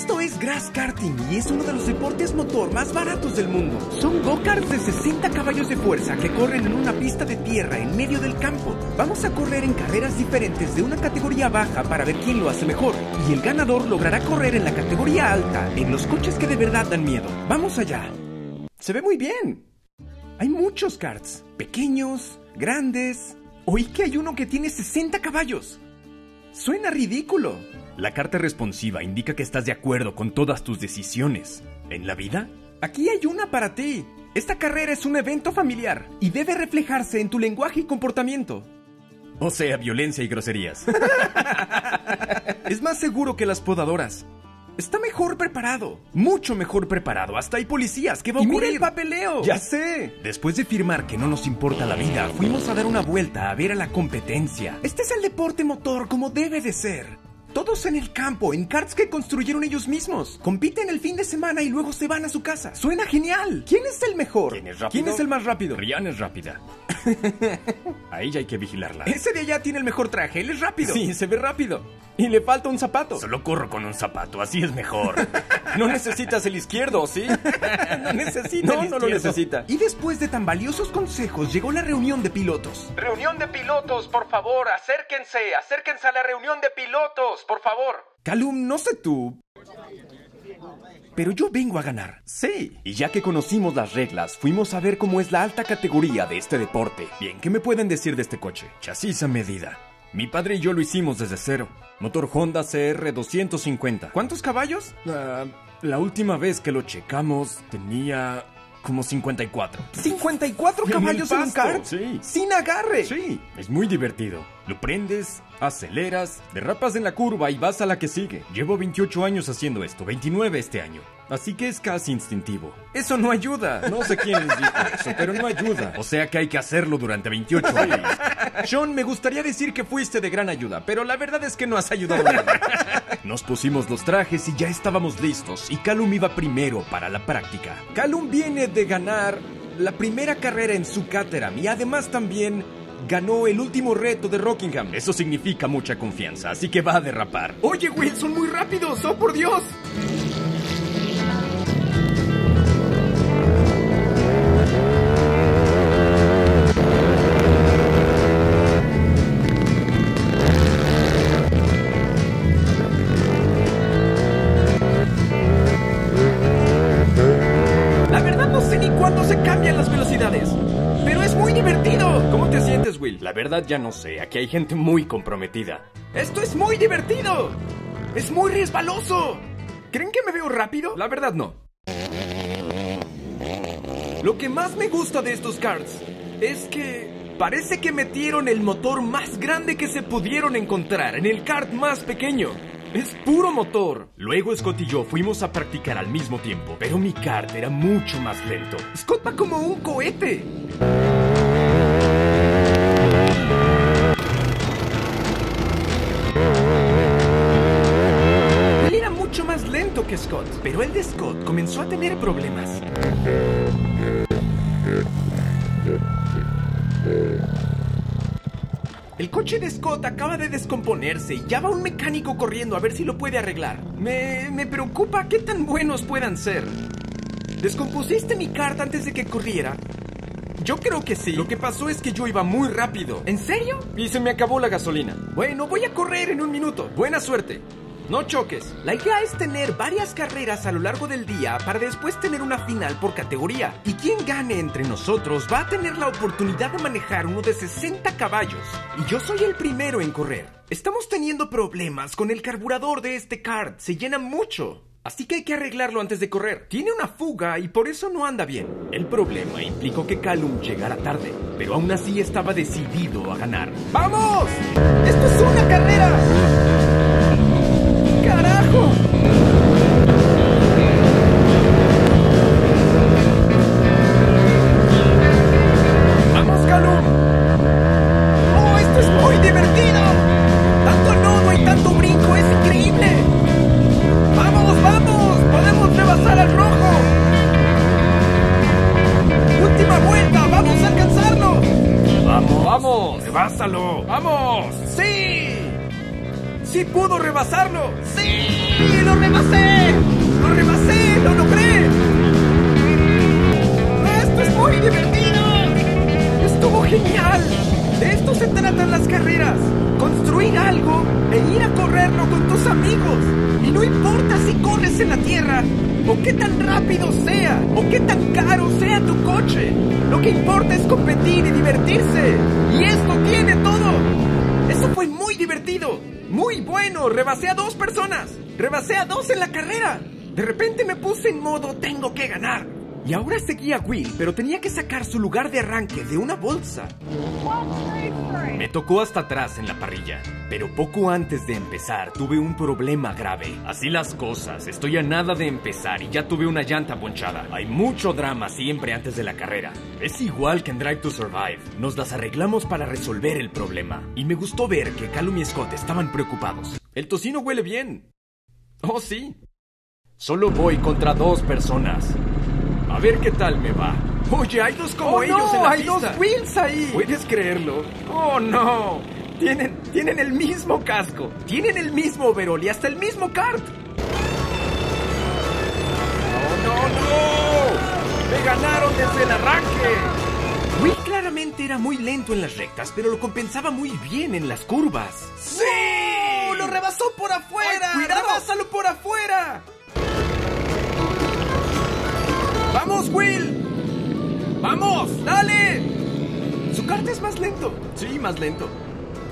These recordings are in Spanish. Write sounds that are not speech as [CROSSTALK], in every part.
Esto es grass karting y es uno de los deportes motor más baratos del mundo. Son go-karts de 60 caballos de fuerza que corren en una pista de tierra en medio del campo. Vamos a correr en carreras diferentes de una categoría baja para ver quién lo hace mejor. Y el ganador logrará correr en la categoría alta, en los coches que de verdad dan miedo. Vamos allá. Se ve muy bien. Hay muchos karts, pequeños, grandes. Oí que hay uno que tiene 60 caballos. Suena ridículo. La carta responsiva indica que estás de acuerdo con todas tus decisiones. ¿En la vida? Aquí hay una para ti. Esta carrera es un evento familiar y debe reflejarse en tu lenguaje y comportamiento. O sea, violencia y groserías. [LAUGHS] es más seguro que las podadoras. Está mejor preparado, mucho mejor preparado. Hasta hay policías. ¿Qué va a Y ocurrir? mira el papeleo. Ya sé. Después de firmar que no nos importa la vida, fuimos a dar una vuelta a ver a la competencia. Este es el deporte motor como debe de ser. Todos en el campo, en karts que construyeron ellos mismos. Compiten el fin de semana y luego se van a su casa. Suena genial. ¿Quién es el mejor? ¿Quién es rápido? ¿Quién es el más rápido? Rihanna es rápida. [LAUGHS] A ella hay que vigilarla. Ese de allá tiene el mejor traje. Él es rápido. Sí, se ve rápido. Y le falta un zapato. Solo corro con un zapato, así es mejor. [LAUGHS] No necesitas el izquierdo, ¿sí? [LAUGHS] no necesita. No, el no lo necesita. Y después de tan valiosos consejos, llegó la reunión de pilotos. Reunión de pilotos, por favor, acérquense, acérquense a la reunión de pilotos, por favor. Calum, no sé tú. Pero yo vengo a ganar. Sí. Y ya que conocimos las reglas, fuimos a ver cómo es la alta categoría de este deporte. Bien, ¿qué me pueden decir de este coche? Chasis a medida. Mi padre y yo lo hicimos desde cero. Motor Honda CR 250. ¿Cuántos caballos? Ah, la última vez que lo checamos tenía como 54. ¿54 En caballos el en un kart? sí. Sin agarre. Sí, es muy divertido. Lo prendes, aceleras, derrapas en la curva y vas a la que sigue. Llevo 28 años haciendo esto, 29 este año. Así que es casi instintivo. Eso no ayuda. No sé quién les dijo eso, pero no ayuda. O sea que hay que hacerlo durante 28 años. Sean, me gustaría decir que fuiste de gran ayuda, pero la verdad es que no has ayudado nada. Nos pusimos los trajes y ya estábamos listos, y Calum iba primero para la práctica. Calum viene de ganar la primera carrera en su Caterham y además también ganó el último reto de Rockingham. Eso significa mucha confianza, así que va a derrapar. Oye, Will, son muy rápidos, oh por Dios. Pero es muy divertido. ¿Cómo te sientes, Will? La verdad ya no sé, aquí hay gente muy comprometida. Esto es muy divertido. Es muy resbaloso. ¿Creen que me veo rápido? La verdad no. Lo que más me gusta de estos karts es que parece que metieron el motor más grande que se pudieron encontrar en el kart más pequeño. Es puro motor. Luego Scott y yo fuimos a practicar al mismo tiempo, pero mi kart era mucho más lento. Scott va como un cohete. Él era mucho más lento que Scott, pero el de Scott comenzó a tener problemas. El coche de Scott acaba de descomponerse y ya va un mecánico corriendo a ver si lo puede arreglar. Me, me preocupa qué tan buenos puedan ser. ¿Descompusiste mi carta antes de que corriera? Yo creo que sí. Lo que pasó es que yo iba muy rápido. ¿En serio? Y se me acabó la gasolina. Bueno, voy a correr en un minuto. Buena suerte. No choques. La idea es tener varias carreras a lo largo del día para después tener una final por categoría. Y quien gane entre nosotros va a tener la oportunidad de manejar uno de 60 caballos. Y yo soy el primero en correr. Estamos teniendo problemas con el carburador de este kart. Se llena mucho. Así que hay que arreglarlo antes de correr. Tiene una fuga y por eso no anda bien. El problema implicó que Calum llegara tarde, pero aún así estaba decidido a ganar. ¡Vamos! rebasarlo. ¡Sí! ¡Lo rebasé! ¡Lo rebasé! ¡Lo logré! ¡Esto es muy divertido! ¡Estuvo genial! De esto se tratan las carreras. Construir algo e ir a correrlo con tus amigos. Y no importa si corres en la tierra, o qué tan rápido sea, o qué tan caro sea tu coche. Lo que importa es competir y divertirse. Y esto tiene todo. Eso fue muy bueno. Rebasé a dos personas. Rebasé a dos en la carrera. De repente me puse en modo tengo que ganar. Y ahora seguía a Will, pero tenía que sacar su lugar de arranque de una bolsa. Me tocó hasta atrás en la parrilla, pero poco antes de empezar tuve un problema grave. Así las cosas, estoy a nada de empezar y ya tuve una llanta ponchada. Hay mucho drama siempre antes de la carrera. Es igual que en Drive to Survive. Nos las arreglamos para resolver el problema. Y me gustó ver que Callum y Scott estaban preocupados. El tocino huele bien. Oh, sí. Solo voy contra dos personas. A ver qué tal me va. Oye, hay dos como Oh, ellos no, en la hay pista. dos Wills ahí. ¿Puedes creerlo? Oh, no. Tienen, tienen el mismo casco, tienen el mismo overall y hasta el mismo kart. ¡No, no, no! ¡Me ganaron desde el arranque! Will claramente era muy lento en las rectas, pero lo compensaba muy bien en las curvas. ¡Sí! ¡Lo rebasó por afuera! ¡Ay! ¡Rebásalo por afuera! ¡Vamos, Will! ¡Vamos! ¡Dale! Su kart es más lento. Sí, más lento.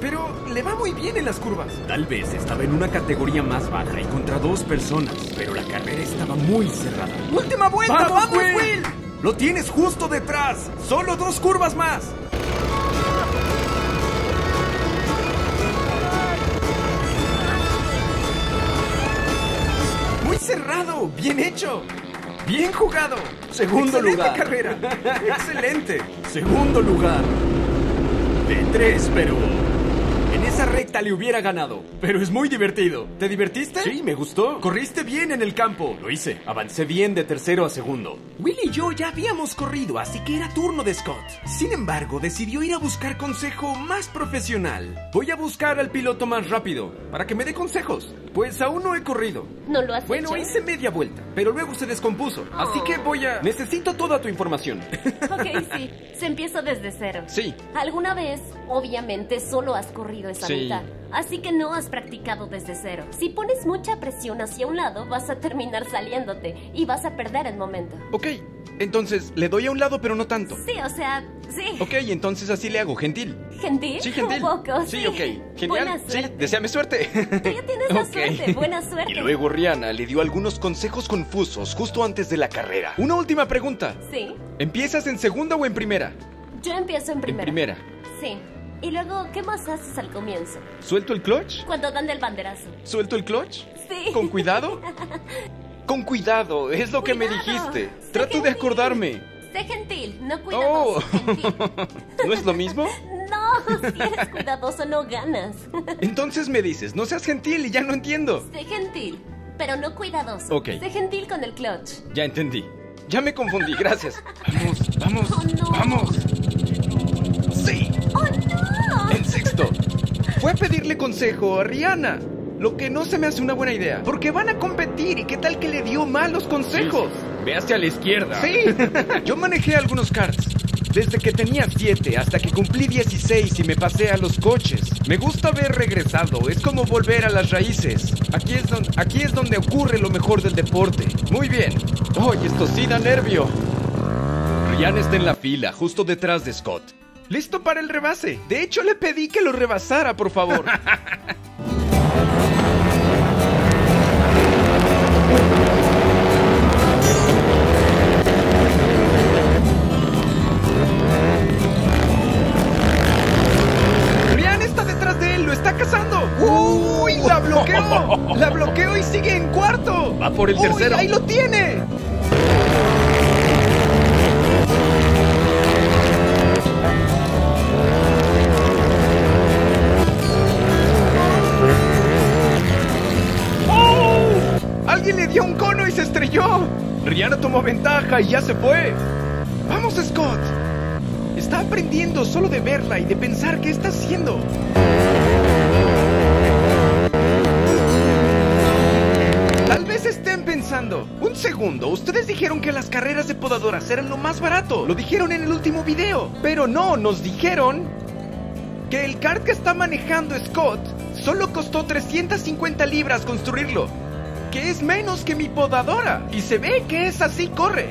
Pero le va muy bien en las curvas. Tal vez estaba en una categoría más baja y contra dos personas, pero la carrera estaba muy cerrada. ¡Última vuelta! ¡Vamos, ¡Vamos, Will! Will! Lo tienes justo detrás. Solo dos curvas más. Muy cerrado. Bien hecho. Bien jugado. Segundo Excelente lugar. carrera. [LAUGHS] Excelente. Segundo lugar. De tres, pero... Recta le hubiera ganado. Pero es muy divertido. ¿Te divertiste? Sí, me gustó. Corriste bien en el campo. Lo hice. Avancé bien de tercero a segundo. Will y yo ya habíamos corrido, así que era turno de Scott. Sin embargo, decidió ir a buscar consejo más profesional. Voy a buscar al piloto más rápido, para que me dé consejos. Pues aún no he corrido. ¿No lo has Bueno, hecho? hice media vuelta, pero luego se descompuso. Así que voy a... Necesito toda tu información. [LAUGHS] Ok, sí. Se empieza desde cero. Sí. Alguna vez, obviamente, solo has corrido esa Sí. mitad. Así que no has practicado desde cero. Si pones mucha presión hacia un lado, vas a terminar saliéndote y vas a perder el momento. Ok, entonces le doy a un lado pero no tanto. Sí, o sea, sí. Ok, entonces así le hago, gentil. ¿Gentil? Sí, gentil. Un poco, Sí, sí. ok. Genial. Buena Sí, deseame suerte. Tú ya tienes la [LAUGHS] Ok. suerte. Buena suerte. Y luego Rihanna le dio algunos consejos confusos justo antes de la carrera. Una última pregunta. Sí. ¿Empiezas en segunda o en primera? Yo empiezo en primera. En primera. Sí. Y luego, ¿qué más haces al comienzo? ¿Suelto el clutch? Cuando dan el banderazo. ¿Suelto el clutch? Sí. ¿Con cuidado? [LAUGHS] Con cuidado, es lo que me dijiste. Sé Trato de acordarme. Sé gentil, no cuidadoso. Oh. Gentil. [LAUGHS] ¿No es lo mismo? [LAUGHS] No, si eres cuidadoso no ganas. Entonces me dices, no seas gentil y ya no entiendo. Sé gentil, pero no cuidadoso. Ok. Sé gentil con el clutch. Ya entendí. Ya me confundí, gracias. Vamos, vamos, Oh, no. vamos. Sí, ¡Oh, no! en sexto. Fue a pedirle consejo a Rihanna. Lo que no se me hace una buena idea. Porque van a competir y qué tal que le dio malos consejos. Ve hacia la izquierda. Sí, yo manejé algunos karts. Desde que tenía 7 hasta que cumplí 16 y me pasé a los coches. Me gusta haber regresado, es como volver a las raíces. Aquí es, donde, aquí es donde ocurre lo mejor del deporte. Muy bien. Oye, esto sí da nervio. Rihanna está en la fila, justo detrás de Scott. Listo para el rebase. De hecho, le pedí que lo rebasara, por favor. [LAUGHS] Rihanna está detrás de él, lo está cazando. ¡Uy! ¡La bloqueó! ¡La bloqueó y sigue en cuarto! Va por el ¡Uy, tercero. ¡Ahí lo tiene! Le dio un cono y se estrelló. Rihanna tomó ventaja y ya se fue. Vamos, Scott. Está aprendiendo solo de verla y de pensar qué está haciendo. Tal vez estén pensando, un segundo, ustedes dijeron que las carreras de podadoras eran lo más barato. Lo dijeron en el último video. Pero no, nos dijeron que el kart que está manejando Scott Solo costó 350 libras construirlo, que es menos que mi podadora. Y se ve que es así corre.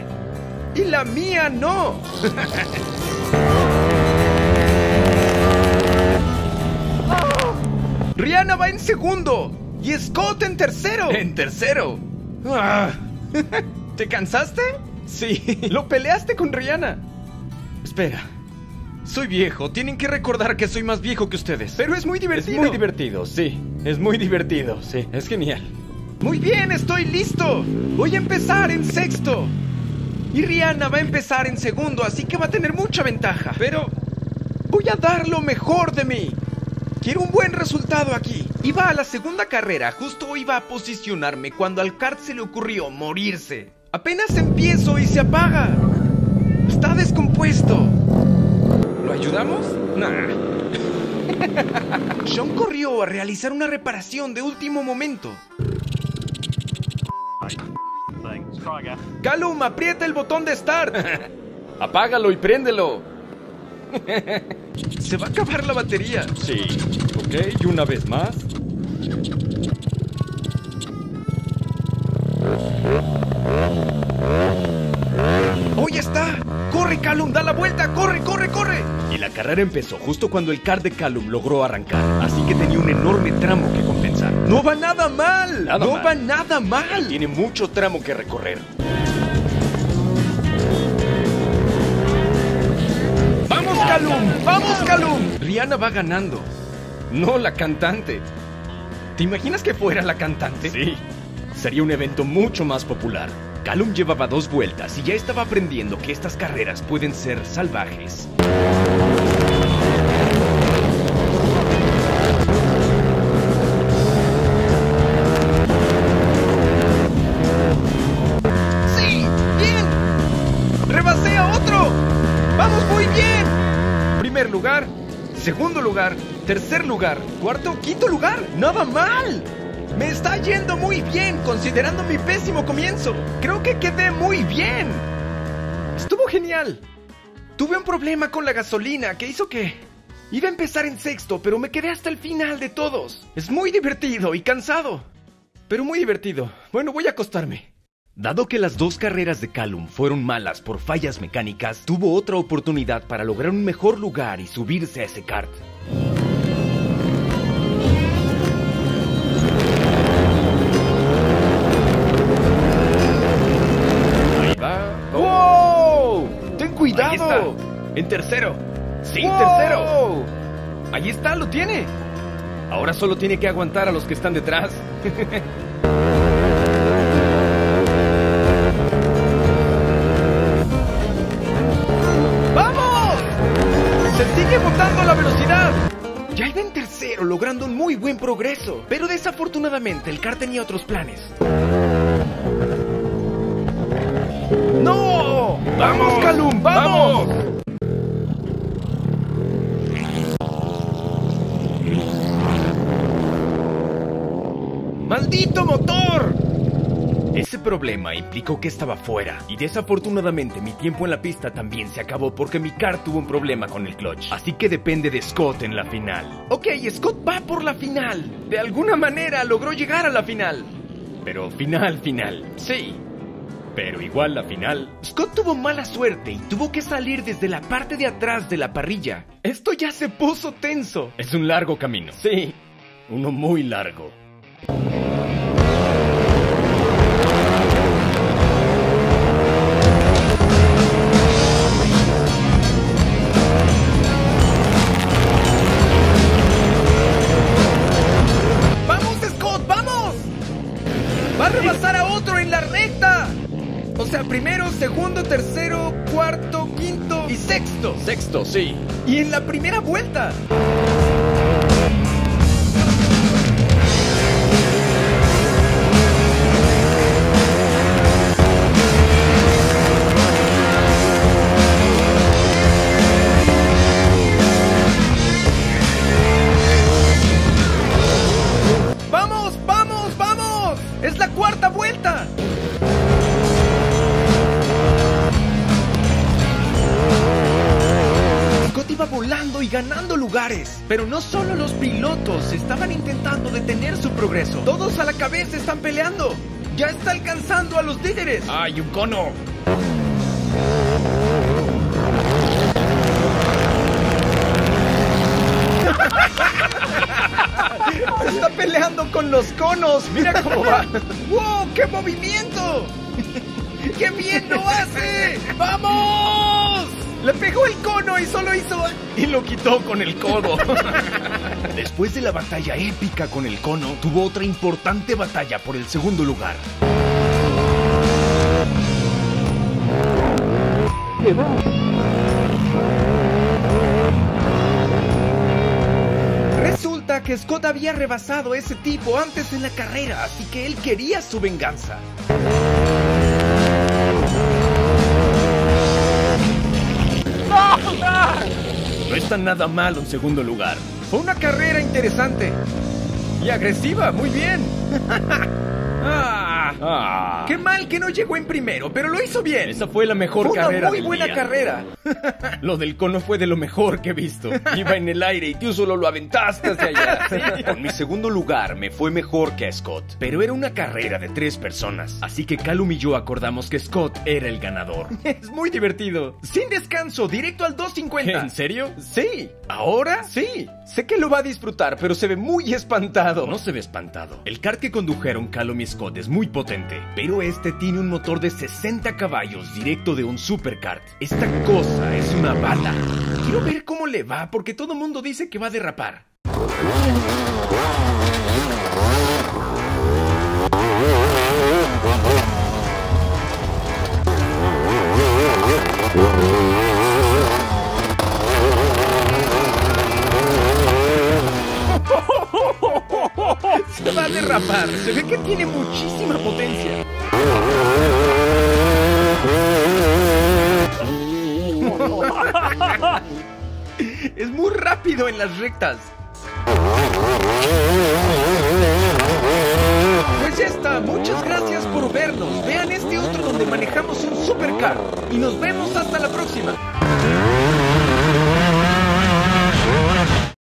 Y la mía no. [LAUGHS] Rihanna va en segundo y Scott en tercero. En tercero. Ah. [LAUGHS] ¿Te cansaste? Sí. [LAUGHS] Lo peleaste con Rihanna. Espera. Soy viejo, tienen que recordar que soy más viejo que ustedes. Pero es muy divertido. Es muy divertido, sí. Es muy divertido, sí. Es genial. Muy bien, estoy listo. Voy a empezar en sexto. Y Rihanna va a empezar en segundo, así que va a tener mucha ventaja. Pero voy a dar lo mejor de mí. Quiero un buen resultado aquí. Iba a la segunda carrera, justo iba a posicionarme cuando al kart se le ocurrió morirse. Apenas empiezo y se apaga. Está descompuesto. ¿Lo ayudamos? Nah. [LAUGHS] Sean corrió a realizar una reparación de último momento. Callum, aprieta el botón de start. [LAUGHS] Apágalo y préndelo. [LAUGHS] Se va a acabar la batería. Sí. Ok, y una vez más. ¡Hoy está! ¡Corre, Callum! ¡Da la vuelta! ¡Corre, corre, corre! Y la carrera empezó justo cuando el car de Callum logró arrancar, así que tenía un enorme tramo que compensar. ¡No va nada mal! Nada ¡No mal. va nada mal! Tiene mucho tramo que recorrer. ¡Vamos, Callum! ¡Vamos, Callum! Rihanna va ganando. No la cantante. ¿Te imaginas que fuera la cantante? Sí, sería un evento mucho más popular. Callum llevaba dos vueltas y ya estaba aprendiendo que estas carreras pueden ser salvajes. Lugar, tercer lugar, cuarto, quinto lugar. ¡Nada mal! Me está yendo muy bien considerando mi pésimo comienzo. Creo que quedé muy bien. Estuvo genial. Tuve un problema con la gasolina que hizo que... Iba a empezar en sexto, pero me quedé hasta el final de todos. Es muy divertido y cansado. Pero muy divertido. Bueno, voy a acostarme. Dado que las dos carreras de Callum fueron malas por fallas mecánicas, tuvo otra oportunidad para lograr un mejor lugar y subirse a ese kart. Ahí va. ¡Wow! ¡Ten Ahí cuidado! está. En tercero. Sí, ¡Wow! tercero. Ahí está, lo tiene. Ahora solo tiene que aguantar a los que están detrás. [LAUGHS] logrando un muy buen progreso. Pero desafortunadamente el car tenía otros planes. ¡No! ¡Vamos, Calum! ¡Vamos! ¡Maldito motor! Ese problema implicó que estaba fuera y desafortunadamente mi tiempo en la pista también se acabó porque mi car tuvo un problema con el clutch. Así que depende de Scott en la final. Ok, Scott va por la final. De alguna manera logró llegar a la final. Pero final, final. Sí. Pero igual la final. Scott tuvo mala suerte y tuvo que salir desde la parte de atrás de la parrilla. Esto ya se puso tenso. Es un largo camino. Sí. Uno muy largo. Cuarto, quinto y sexto. Sexto, sí. Y en la primera vuelta. Ganando lugares. Pero no solo los pilotos estaban intentando detener su progreso. Todos a la cabeza están peleando. Ya está alcanzando a los líderes. ¡Ay, un cono! Se [LAUGHS] está peleando con los conos. Mira cómo va. [LAUGHS] ¡Wow! ¡Qué movimiento! [LAUGHS] ¡Qué bien lo hace! ¡Vamos! Le pegó el cono y solo hizo... Y lo quitó con el codo. [LAUGHS] Después de la batalla épica con el cono, tuvo otra importante batalla por el segundo lugar. Resulta que Scott había rebasado a ese tipo antes en la carrera, así que él quería su venganza. No está nada mal un segundo lugar. Fue una carrera interesante. Y agresiva, muy bien. [LAUGHS] ah, Ah, qué mal que no llegó en primero, pero lo hizo bien. esa fue la mejor Fue una carrera muy del buena día. carrera. [LAUGHS] Lo del cono fue de lo mejor que he visto. Iba en el aire y tú solo lo aventaste hacia allá. [LAUGHS] Con mi segundo lugar me fue mejor que a Scott. Pero era una carrera de tres personas. Así que Calum y yo acordamos que Scott era el ganador. [LAUGHS] Es muy divertido. Sin descanso, directo al 250. ¿En serio? Sí. ¿Ahora? Sí. Sé que lo va a disfrutar, pero se ve muy espantado. No se ve espantado. El kart que condujeron Calum y Scott es muy potente, pero este tiene un motor de 60 caballos directo de un superkart. Esta cosa es una bala. Quiero ver cómo le va, porque todo el mundo dice que va a derrapar. Derrapar. Se ve que tiene muchísima potencia. [LAUGHS] Es muy rápido en las rectas. Pues ya está, muchas gracias por vernos. Vean este otro donde manejamos un supercar. Y nos vemos hasta la próxima.